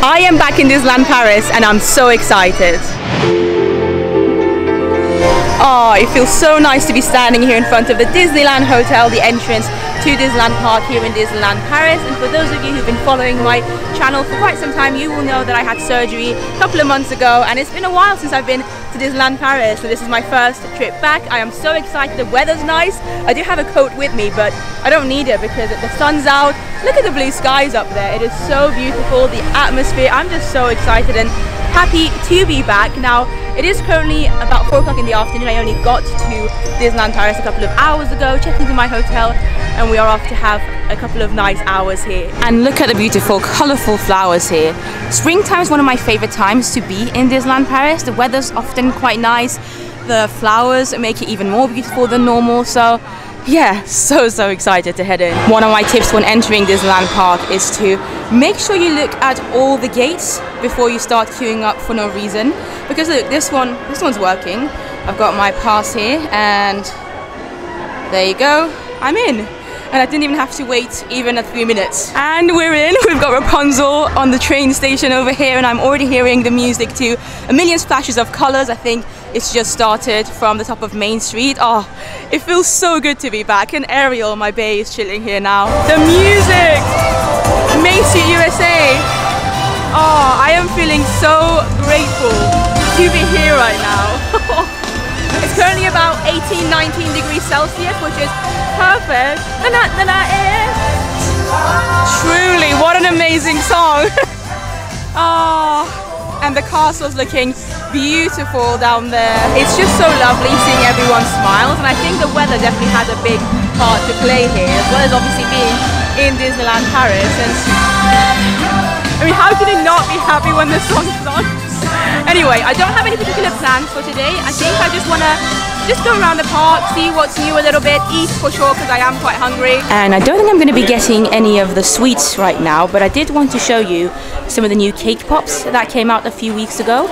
I am back in Disneyland Paris and I'm so excited. Oh, it feels so nice to be standing here in front of the Disneyland Hotel, the entrance to Disneyland Park here in Disneyland Paris. And for those of you who've been following my channel for quite some time, you will know that I had surgery a couple of months ago and it's been a while since I've been Disneyland Paris. So this is my first trip back. I am so excited. The weather's nice. I do have a coat with me, but I don't need it because the sun's out. Look at the blue skies up there. It is so beautiful. The atmosphere. I'm just so excited and happy to be back. Now, it is currently about 4 o'clock in the afternoon. I only got to Disneyland Paris a couple of hours ago, checked into my hotel, and we are off to have a couple of nice hours here. And look at the beautiful, colourful flowers here. Springtime is one of my favourite times to be in Disneyland Paris. The weather's often quite nice. The flowers make it even more beautiful than normal. So yeah, so, so excited to head in. One of my tips when entering Disneyland Park is to make sure you look at all the gates before you start queuing up for no reason. Because look, this one, this one's working. I've got my pass here and there you go, I'm in. And I didn't even have to wait even a few minutes. And we're in, we've got Rapunzel on the train station over here and I'm already hearing the music to a million splashes of colors. I think it's just started from the top of Main Street. Oh, it feels so good to be back. And Ariel, my bae, is chilling here now. The music! Main Street USA! Oh, ah, I am feeling so grateful to be here right now. currently about 18, 19 degrees Celsius, which is perfect. Eh. Truly, what an amazing song. oh, and the castle's looking beautiful down there. It's just so lovely seeing everyone smiles and I think the weather definitely has a big part to play here as well as obviously being in Disneyland Paris and I mean how can you not be happy when this song is on? Anyway, I don't have any particular plans for today. I think I just want to just go around the park, see what's new a little bit, eat for sure because I am quite hungry. And I don't think I'm going to be getting any of the sweets right now, but I did want to show you some of the new cake pops that came out a few weeks ago.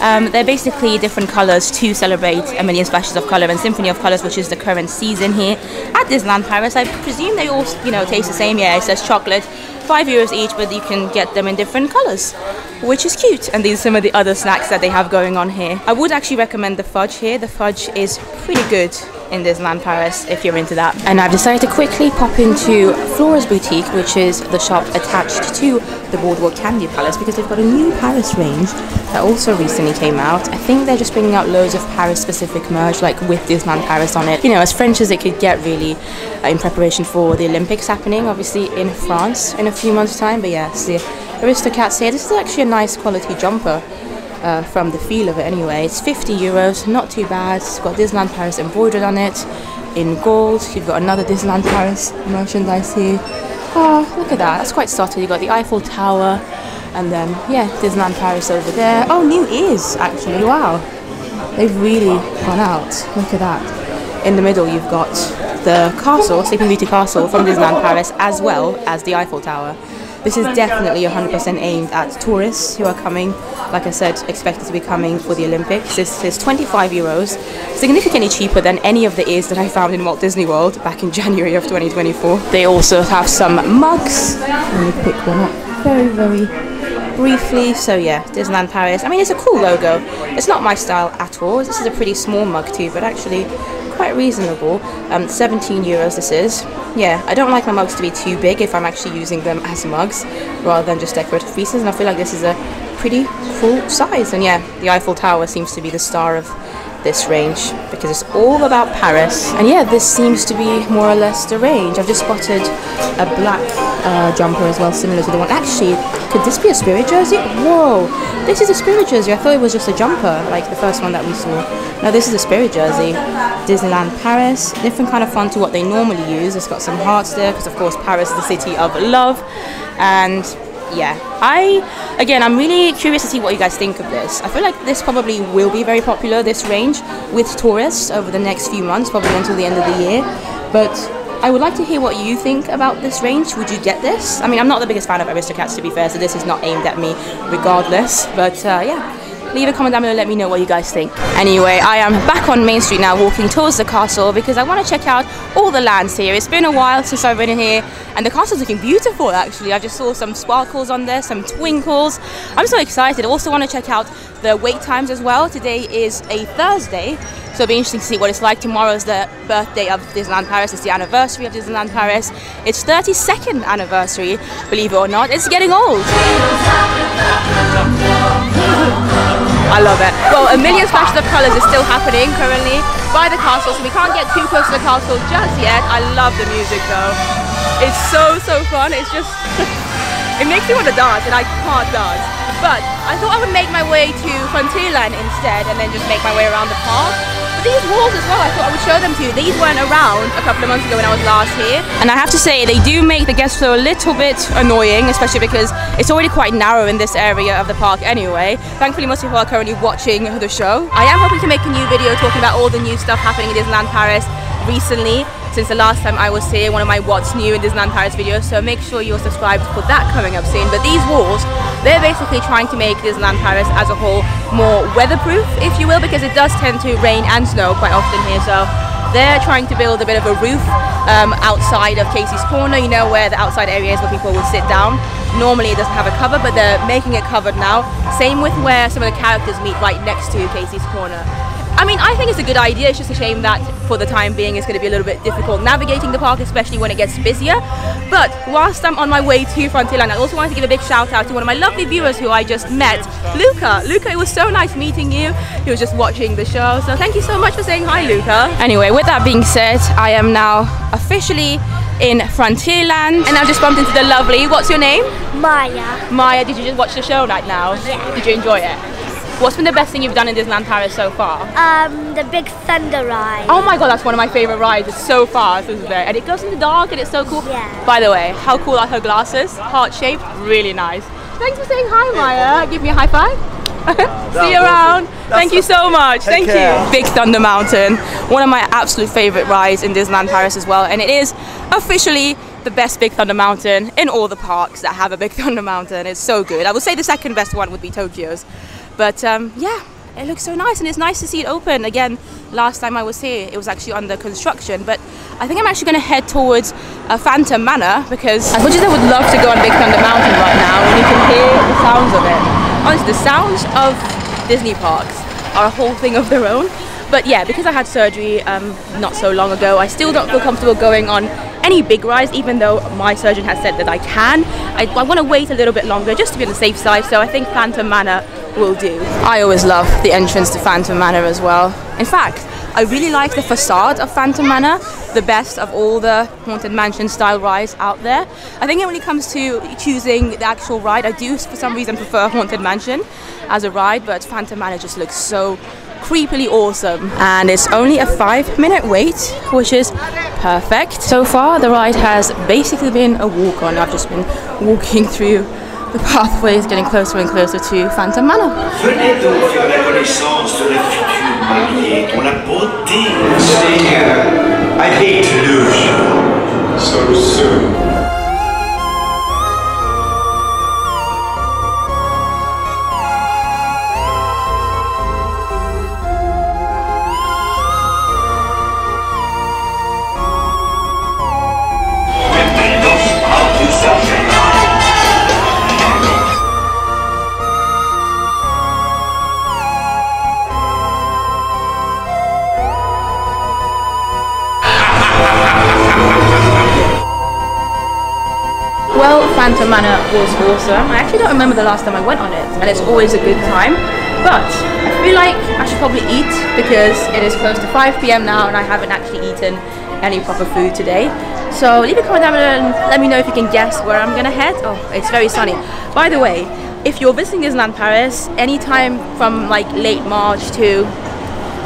Um, they're basically different colours to celebrate A Million Splashes of Colour and Symphony of Colours, which is the current season here at Disneyland Paris. I presume they all, you know, taste the same. Yeah, it says chocolate, five euros each, but you can get them in different colours, which is cute. And these are some of the other snacks that they have going on here. I would actually recommend the fudge here. The fudge is pretty good in Disneyland Paris if you're into that. And I've decided to quickly pop into Flora's Boutique, which is the shop attached to the Boardwalk Candy Palace because they've got a new Paris range that also recently came out. I think they're just bringing out loads of Paris specific merch like with Disneyland Paris on it. You know, as French as it could get really uh, in preparation for the Olympics happening obviously in France in a few months time. But yeah, the Aristocats here. This is actually a nice quality jumper uh, from the feel of it anyway. It's 50 euros, not too bad. It's got Disneyland Paris embroidered on it in gold. You've got another Disneyland Paris merchandise here. Oh, look at that. That's quite subtle. You've got the Eiffel Tower and then, yeah, Disneyland Paris over there. Oh, new ears, actually. Wow. They've really gone out. Look at that. In the middle, you've got the castle, Sleeping Beauty Castle from Disneyland Paris, as well as the Eiffel Tower. This is definitely 100% aimed at tourists who are coming, like I said, expected to be coming for the Olympics. This is 25 euros, significantly cheaper than any of the ears that I found in Walt Disney World back in January of 2024. They also have some mugs. Let me pick one up very, very briefly. So yeah, Disneyland Paris. I mean, it's a cool logo. It's not my style at all. This is a pretty small mug too, but actually quite reasonable. Um, 17 euros this is. Yeah, I don't like my mugs to be too big if I'm actually using them as mugs rather than just decorative pieces. And I feel like this is a pretty full size. And yeah, the Eiffel Tower seems to be the star of this range because it's all about Paris. And yeah, this seems to be more or less the range. I've just spotted a black uh, jumper as well, similar to the one. Actually, could this be a spirit jersey? Whoa, this is a spirit jersey. I thought it was just a jumper, like the first one that we saw. No, this is a spirit jersey. Disneyland Paris, different kind of font to what they normally use. It's got some hearts there because, of course, Paris is the city of love. And yeah, I again, I'm really curious to see what you guys think of this. I feel like this probably will be very popular, this range, with tourists over the next few months, probably until the end of the year. But I would like to hear what you think about this range. Would you get this? I mean, I'm not the biggest fan of Aristocats, to be fair, so this is not aimed at me regardless. But uh, yeah, leave a comment down below let me know what you guys think. Anyway, I am back on Main Street now walking towards the castle because I want to check out all the lands here. It's been a while since I've been in here and the castle's looking beautiful actually. I just saw some sparkles on there, some twinkles. I'm so excited. I also want to check out the wait times as well. Today is a Thursday, so it'll be interesting to see what it's like. Tomorrow is the birthday of Disneyland Paris. It's the anniversary of Disneyland Paris. It's 32nd anniversary, believe it or not. It's getting old. I love it. Well, a million splashes of colours is still happening currently by the castle, so we can't get too close to the castle just yet. I love the music though. It's so, so fun. It's just, it makes me want to dance and I can't dance. But I thought I would make my way to Frontierland instead and then just make my way around the park these walls as well, I thought I would show them to you. These weren't around a couple of months ago when I was last here. And I have to say, they do make the guest flow a little bit annoying, especially because it's already quite narrow in this area of the park anyway. Thankfully, most people are currently watching the show. I am hoping to make a new video talking about all the new stuff happening in Disneyland Paris recently since the last time I was here, one of my What's New in Disneyland Paris videos, so make sure you're subscribed for that coming up soon. But these walls, they're basically trying to make Disneyland Paris as a whole more weatherproof, if you will, because it does tend to rain and snow quite often here, so they're trying to build a bit of a roof um, outside of Casey's Corner, you know, where the outside area is where people will sit down. Normally it doesn't have a cover, but they're making it covered now. Same with where some of the characters meet right next to Casey's Corner. I mean, I think it's a good idea. It's just a shame that for the time being it's going to be a little bit difficult navigating the park, especially when it gets busier. But whilst I'm on my way to Frontierland, I also wanted to give a big shout out to one of my lovely viewers who I just met, Luca. Luca, it was so nice meeting you. He was just watching the show. So thank you so much for saying hi, Luca. Anyway, with that being said, I am now officially in Frontierland and I've just bumped into the lovely, what's your name? Maya. Maya, did you just watch the show right now? Yeah. Did you enjoy it? What's been the best thing you've done in Disneyland Paris so far? Um, the Big Thunder ride. Oh my god, that's one of my favorite rides. It's so fast, isn't it? And it goes in the dark and it's so cool. Yeah. By the way, how cool are her glasses? Heart shaped, really nice. Thanks for saying hi, Maya. Give me a high five. See you around. Thank you so much. Thank care. you. Big Thunder Mountain, one of my absolute favorite rides in Disneyland Paris as well, and it is officially the best Big Thunder Mountain in all the parks that have a Big Thunder Mountain. It's so good. I would say the second best one would be Tokyo's. But um, yeah, it looks so nice and it's nice to see it open. Again, last time I was here, it was actually under construction. But I think I'm actually going to head towards uh, Phantom Manor because as much as I would love to go on Big Thunder Mountain right now, and you can hear the sounds of it. Honestly, the sounds of Disney parks are a whole thing of their own. But yeah, because I had surgery um, not so long ago, I still don't feel comfortable going on any big rides, even though my surgeon has said that I can. I, I want to wait a little bit longer just to be on the safe side, so I think Phantom Manor will do. I always love the entrance to Phantom Manor as well. In fact, I really like the facade of Phantom Manor, the best of all the Haunted Mansion style rides out there. I think when it comes to choosing the actual ride, I do for some reason prefer Haunted Mansion as a ride, but Phantom Manor just looks so creepily awesome. And it's only a five minute wait, which is perfect. So far, the ride has basically been a walk on. I've just been walking through the pathway is getting closer and closer to Phantom Manor. Venez donc faire la connaissance de la future mariée dont la beauté Seeing I hate to lose you so soon. Phantom Manor was awesome. I actually don't remember the last time I went on it, and it's always a good time. But I feel like I should probably eat because it is close to 5 p.m. now, and I haven't actually eaten any proper food today. So leave a comment down below and let me know if you can guess where I'm gonna head. Oh, it's very sunny. By the way, if you're visiting Disneyland Paris, anytime from like late March to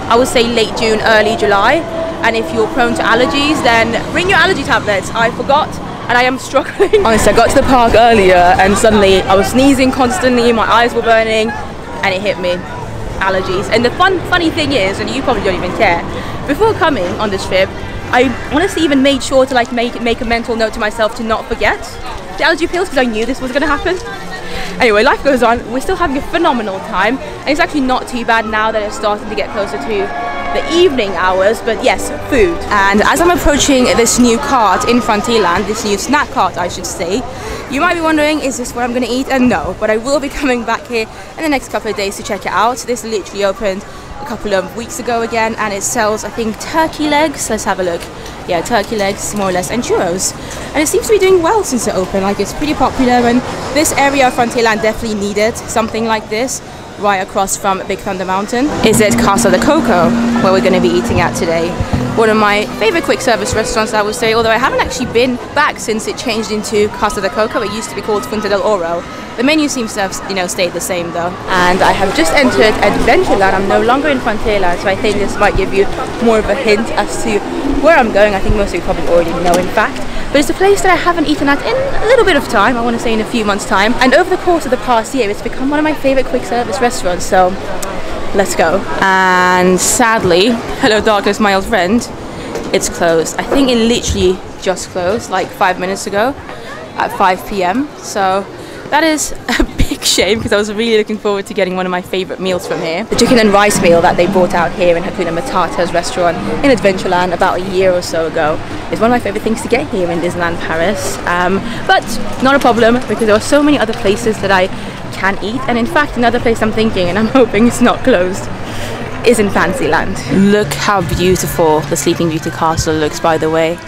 I would say late June, early July. And if you're prone to allergies, then bring your allergy tablets. I forgot and I am struggling. Honestly, I got to the park earlier and suddenly I was sneezing constantly, my eyes were burning, and it hit me. Allergies. And the fun, funny thing is, and you probably don't even care, before coming on this trip, I honestly even made sure to like make make a mental note to myself to not forget the allergy pills because I knew this was gonna happen. anyway, life goes on. We're still having a phenomenal time, and it's actually not too bad now that it's starting to get closer to the evening hours, but yes, food. And as I'm approaching this new cart in Frontierland, this new snack cart, I should say, you might be wondering, is this what I'm going to eat? And no, but I will be coming back here in the next couple of days to check it out. This literally opened a couple of weeks ago again, and it sells, I think, turkey legs. Let's have a look. Yeah, turkey legs, more or less, and churros. And it seems to be doing well since it opened. Like, it's pretty popular, and this area of Frontierland definitely needed something like this right across from Big Thunder Mountain is it Casa de Coco, where we're going to be eating at today. One of my favorite quick service restaurants, I would say, although I haven't actually been back since it changed into Casa de Coco. It used to be called Fuente del Oro. The menu seems to have, you know, stayed the same though. And I have just entered Adventureland. I'm no longer in Frontierland, so I think this might give you more of a hint as to where I'm going. I think most of you probably already know, in fact. But it's a place that I haven't eaten at in a little bit of time, I want to say in a few months time. And over the course of the past year, it's become one of my favorite quick service restaurants. So let's go. And sadly, hello darkness, my old friend, it's closed. I think it literally just closed like five minutes ago at 5 p.m. So that is a big shame because I was really looking forward to getting one of my favourite meals from here. The chicken and rice meal that they brought out here in Hakuna Matata's restaurant in Adventureland about a year or so ago is one of my favourite things to get here in Disneyland Paris. Um, but not a problem because there are so many other places that I can eat and in fact another place I'm thinking and I'm hoping it's not closed is in Fantasyland. Look how beautiful the Sleeping Beauty Castle looks by the way.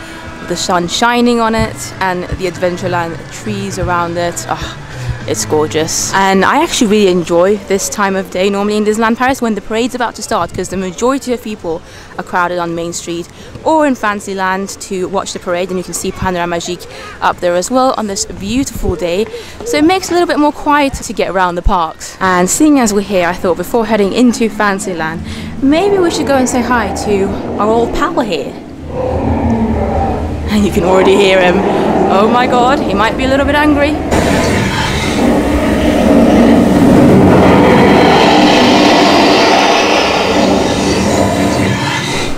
The sun shining on it and the Adventureland trees around it. Oh, it's gorgeous. And I actually really enjoy this time of day normally in Disneyland Paris when the parade's about to start because the majority of people are crowded on Main Street or in Fantasyland to watch the parade and you can see Panorama Magique up there as well on this beautiful day. So it makes it a little bit more quiet to get around the parks. And seeing as we're here, I thought before heading into Fantasyland, maybe we should go and say hi to our old pal here. And you can already hear him. Oh my god, he might be a little bit angry.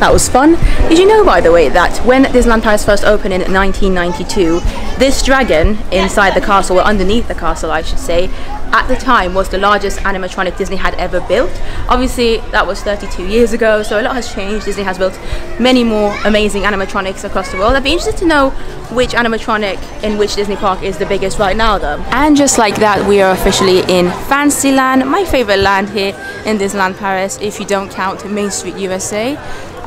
That was fun. Did you know, by the way, that when Disneyland Paris first opened in 1992, this dragon inside the castle, or underneath the castle, I should say, at the time was the largest animatronic Disney had ever built. Obviously, that was 32 years ago, so a lot has changed. Disney has built many more amazing animatronics across the world. I'd be interested to know which animatronic in which Disney park is the biggest right now, though. And just like that, we are officially in Fantasyland, my favorite land here in Disneyland Paris, if you don't count Main Street USA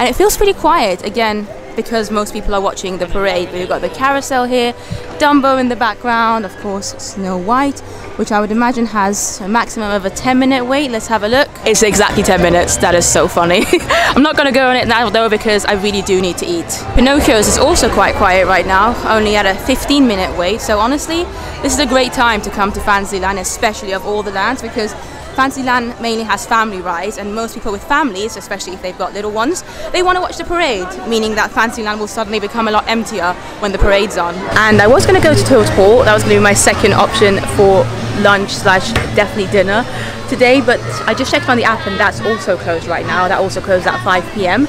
and it feels pretty quiet again because most people are watching the parade. We've got the carousel here, Dumbo in the background, of course Snow White, which I would imagine has a maximum of a 10 minute wait. Let's have a look. It's exactly 10 minutes. That is so funny. I'm not going to go on it now though because I really do need to eat. Pinocchio's is also quite quiet right now, only at a 15 minute wait. So honestly, this is a great time to come to Fantasyland, especially of all the lands because Fantasyland mainly has family rides, and most people with families, especially if they've got little ones, they want to watch the parade, meaning that Fantasyland will suddenly become a lot emptier when the parade's on. And I was going to go to Toadport, that was going to be my second option for lunch slash definitely dinner today, but I just checked on the app and that's also closed right now. That also closed at 5 p.m.,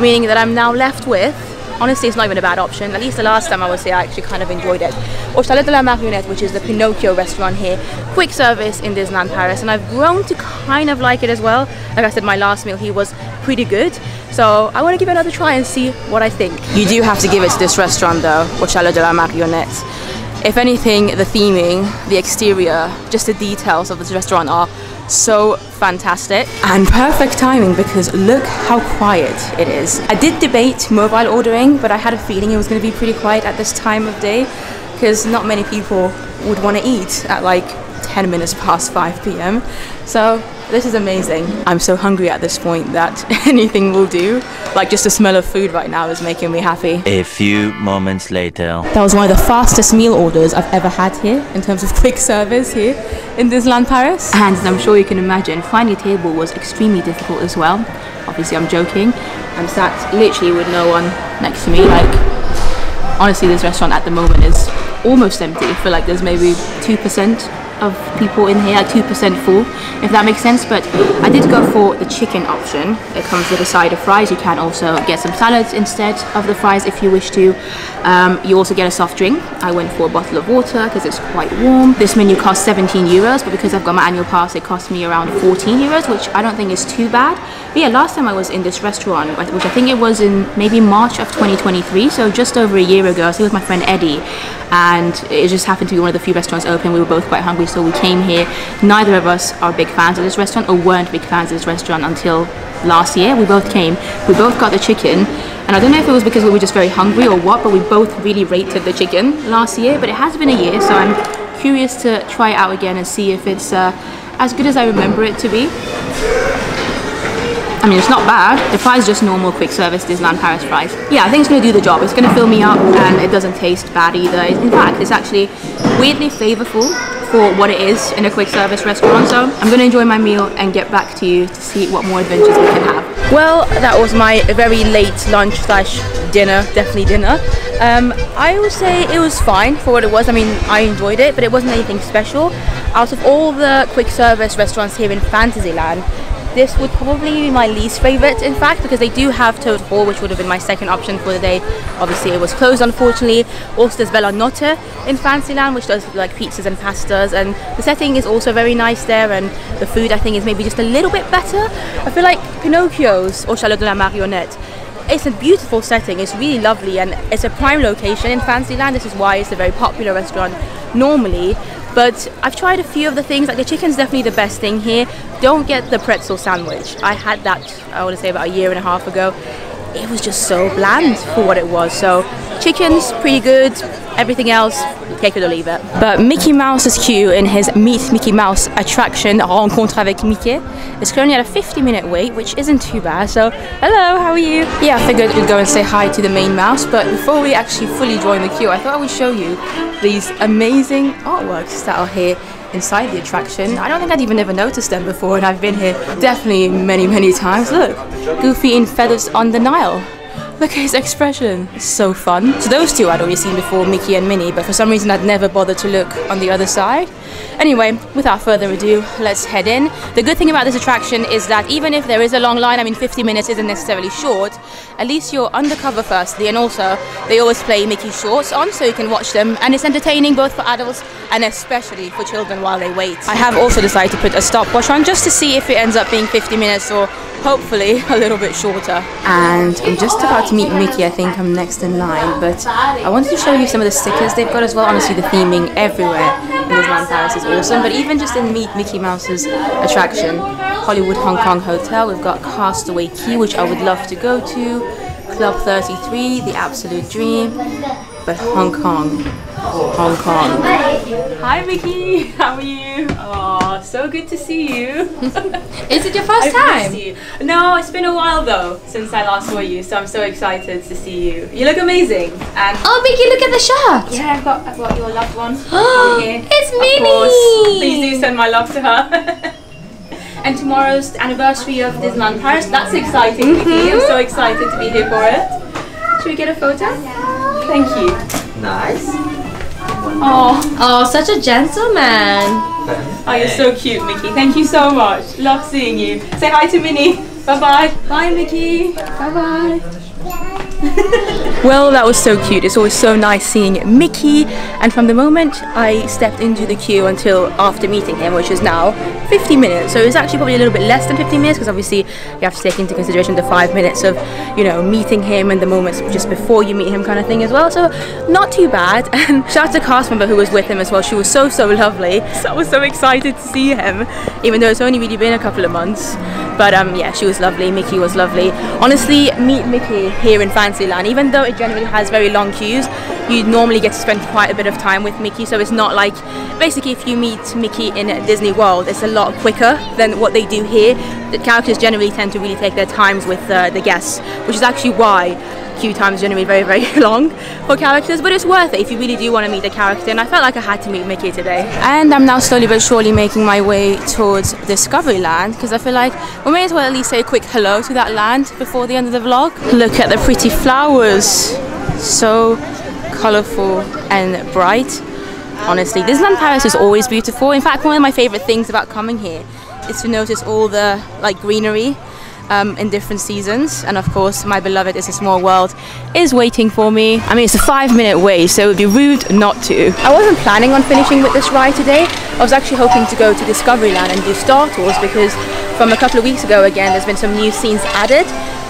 meaning that I'm now left with honestly it's not even a bad option. At least the last time I would say I actually kind of enjoyed it. Or Chalet de la Marionnette, which is the Pinocchio restaurant here. Quick service in Disneyland Paris and I've grown to kind of like it as well. Like I said, my last meal here was pretty good. So I want to give it another try and see what I think. You do have to give it to this restaurant though, or Chalet de la Marionnette. If anything, the theming, the exterior, just the details of this restaurant are so fantastic and perfect timing because look how quiet it is. I did debate mobile ordering, but I had a feeling it was going to be pretty quiet at this time of day because not many people would want to eat at like 10 minutes past 5 p.m. So this is amazing. I'm so hungry at this point that anything will do. Like just the smell of food right now is making me happy. A few moments later. That was one of the fastest meal orders I've ever had here in terms of quick service here in Disneyland Paris. And I'm sure you can imagine, finding a table was extremely difficult as well. Obviously I'm joking. I'm sat literally with no one next to me. Like honestly this restaurant at the moment is almost empty. I feel like there's maybe 2% of people in here, like 2% full, if that makes sense. But I did go for the chicken option. It comes with a side of fries. You can also get some salads instead of the fries if you wish to. Um, you also get a soft drink. I went for a bottle of water because it's quite warm. This menu costs 17 euros, but because I've got my annual pass, it cost me around 14 euros, which I don't think is too bad. But yeah, last time I was in this restaurant, which I think it was in maybe March of 2023, so just over a year ago. I was with my friend Eddie, and it just happened to be one of the few restaurants open. We were both quite so we came here. Neither of us are big fans of this restaurant, or weren't big fans of this restaurant until last year. We both came, we both got the chicken, and I don't know if it was because we were just very hungry or what, but we both really rated the chicken last year. But it has been a year, so I'm curious to try it out again and see if it's uh, as good as I remember it to be. I mean, it's not bad. The fries just normal quick service Disneyland Paris fries. Yeah, I think it's going to do the job. It's going to fill me up and it doesn't taste bad either. In fact, it's actually weirdly flavorful for what it is in a quick service restaurant. So I'm to enjoy my meal and get back to you to see what more adventures we can have. Well, that was my very late lunch slash dinner, definitely dinner. Um, I would say it was fine for what it was. I mean, I enjoyed it, but it wasn't anything special. Out of all the quick service restaurants here in Fantasyland, this would probably be my least favorite in fact because they do have Toad Hall which would have been my second option for the day. Obviously it was closed unfortunately. Also there's Bella Notte in Fantasyland which does like pizzas and pastas and the setting is also very nice there and the food I think is maybe just a little bit better. I feel like Pinocchio's or Chalet de la Marionnette it's a beautiful setting it's really lovely and it's a prime location in Fantasyland this is why it's a very popular restaurant normally but I've tried a few of the things like the chicken's definitely the best thing here. Don't get the pretzel sandwich. I had that I want to say about a year and a half ago it was just so bland for what it was. So chicken's pretty good. Everything else take it or leave it. But Mickey Mouse's queue in his Meet Mickey Mouse attraction Rencontre avec Mickey. Is currently at a 50 minute wait which isn't too bad. So hello how are you? Yeah I figured we'd go and say hi to the main mouse but before we actually fully join the queue I thought I would show you these amazing artworks that are here inside the attraction. I don't think I'd even ever noticed them before and I've been here definitely many many times. Look, Goofy in feathers on the Nile. Look at his expression. So fun. So those two I'd already seen before, Mickey and Minnie, but for some reason I'd never bothered to look on the other side. Anyway, without further ado, let's head in. The good thing about this attraction is that even if there is a long line, I mean 50 minutes isn't necessarily short, at least you're undercover firstly and also they always play Mickey shorts on so you can watch them and it's entertaining both for adults and especially for children while they wait. I have also decided to put a stopwatch on just to see if it ends up being 50 minutes or hopefully a little bit shorter. And I'm just about to meet Mickey, I think I'm next in line, but I wanted to show you some of the stickers they've got as well. Honestly, the theming everywhere in Disneyland Paris is awesome, but even just in Meet Mickey Mouse's attraction, Hollywood Hong Kong Hotel, we've got Castaway Cay, which I would love to go to, Club 33, The Absolute Dream, but Hong Kong, Hong Kong. Hi Mickey, how are you? So good to see you. Is it your first I've time? you. No, it's been a while though since I last saw you, so I'm so excited to see you. You look amazing, and Oh, Mickey, look at the shirt. yeah, I've got I've got your loved one here. It's Of Minnie. please do send my love to her. and tomorrow's the anniversary of Disneyland Paris. That's exciting, Mickey. I'm mm-hmm. so excited to be here for it. Should we get a photo? Thank you. Nice. Oh, Oh, such a gentleman. oh, you're so cute, Mickey. Thank you so much. Love seeing you. Say hi to Minnie. Bye bye. Bye, Mickey. Bye bye. Well, that was so cute. It's always so nice seeing Mickey. And from the moment I stepped into the queue until after meeting him, which is now 50 minutes. So it's actually probably a little bit less than 50 minutes because obviously you have to take into consideration the five minutes of, you know, meeting him and the moments just before you meet him kind of thing as well. So not too bad. And shout out to cast member who was with him as well. She was so, so lovely. So I was so excited to see him, even though it's only really been a couple of months. But um, yeah, she was lovely. Mickey was lovely. Honestly, meet Mickey here in Fantasyland, even though it generally has very long queues, you normally get to spend quite a bit of time with Mickey. So it's not like basically if you meet Mickey in Disney World, it's a lot quicker than what they do here. The characters generally tend to really take their times with uh, the guests, which is actually why queue times generally very very long for characters but it's worth it if you really do want to meet a character and I felt like I had to meet Mickey today and I'm now slowly but surely making my way towards Discovery Land because I feel like we may as well at least say a quick hello to that land before the end of the vlog look at the pretty flowers so colorful and bright honestly. Disneyland Paris is always beautiful. In fact, one of my favorite things about coming here is to notice all the like greenery um, in different seasons. And of course, my beloved It's a Small World is waiting for me. I mean, it's a five minute wait, so it would be rude not to. I wasn't planning on finishing with this ride today. I was actually hoping to go to Discoveryland and do Star Tours because from a couple of weeks ago, again, there's been some new scenes added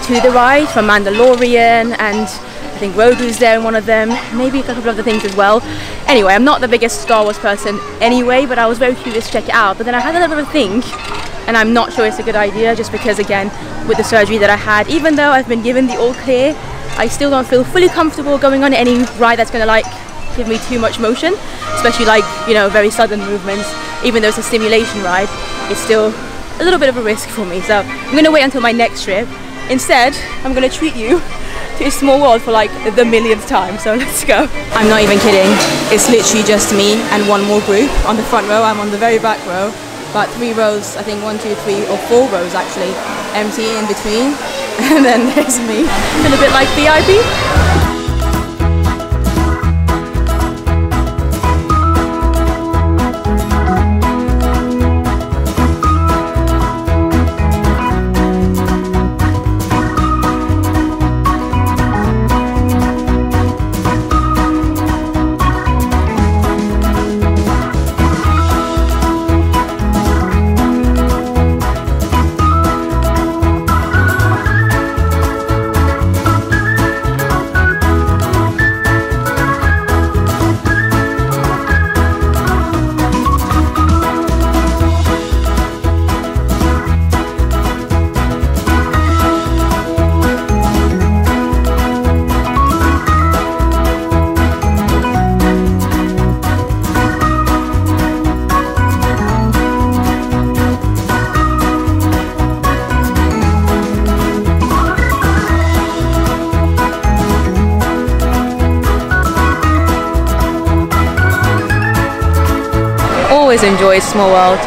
to the ride from Mandalorian and I think Grogu's there in one of them, maybe a couple of other things as well. Anyway, I'm not the biggest Star Wars person anyway, but I was very curious to check it out. But then I had a little bit of a think, and I'm not sure it's a good idea just because, again, with the surgery that I had, even though I've been given the all clear, I still don't feel fully comfortable going on any ride that's gonna like give me too much motion, especially like, you know, very sudden movements. Even though it's a simulation ride, it's still a little bit of a risk for me. So I'm gonna wait until my next trip. Instead, I'm gonna treat you to a small world for like the millionth time. So let's go. I'm not even kidding. It's literally just me and one more group on the front row. I'm on the very back row. About three rows, I think one, two, three, or four rows actually, empty in between. And then there's me. Feel a bit like VIP. Enjoy Small World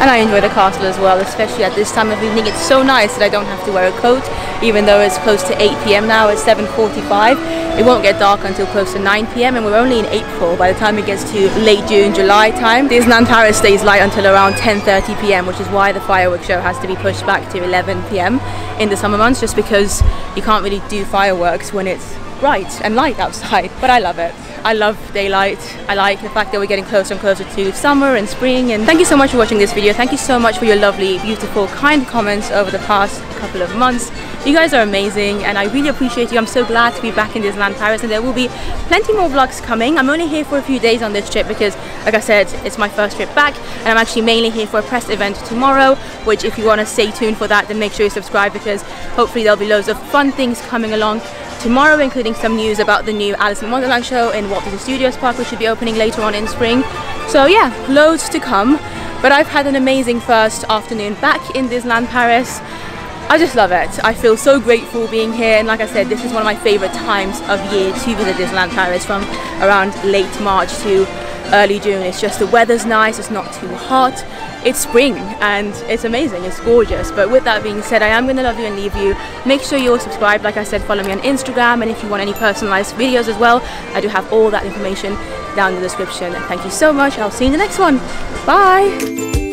and I enjoy the castle as well, especially at this time of evening. It's so nice that I don't have to wear a coat, even though it's close to 8 p.m. now, it's 7.45. It won't get dark until close to 9 p.m. and we're only in April. By the time it gets to late June, July time, Disneyland Paris stays light until around 10.30 p.m., which is why the fireworks show has to be pushed back to 11 p.m. in the summer months, just because you can't really do fireworks when it's bright and light outside. But I love it. I love daylight. I like the fact that we're getting closer and closer to summer and spring. And thank you so much for watching this video. Thank you so much for your lovely, beautiful, kind comments over the past couple of months. You guys are amazing and I really appreciate you. I'm so glad to be back in Disneyland Paris and there will be plenty more vlogs coming. I'm only here for a few days on this trip because like I said, it's my first trip back and I'm actually mainly here for a press event tomorrow, which if you want to stay tuned for that, then make sure you subscribe because hopefully there'll be loads of fun things coming along tomorrow, including some news about the new Alice in Wonderland show in Walt Disney Studios Park, which should be opening later on in spring. So yeah, loads to come. But I've had an amazing first afternoon back in Disneyland Paris. I just love it. I feel so grateful being here and like I said, this is one of my favorite times of year to visit Disneyland Paris from around late March to early June. It's just the weather's nice, it's not too hot, it's spring and it's amazing, it's gorgeous. But with that being said, I am gonna love you and leave you. Make sure you're subscribed, like I said, follow me on Instagram and if you want any personalized videos as well, I do have all that information down in the description. Thank you so much, I'll see you in the next one. Bye!